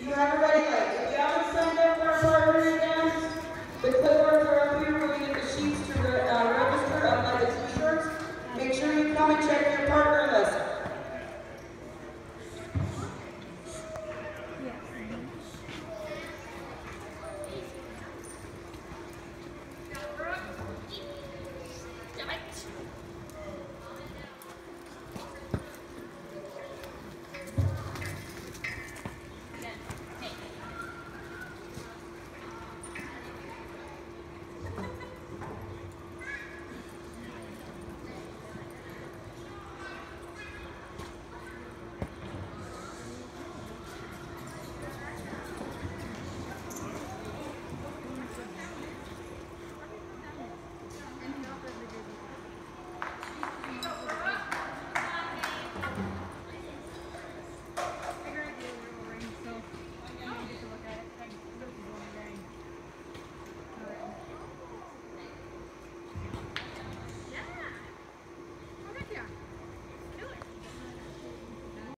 You everybody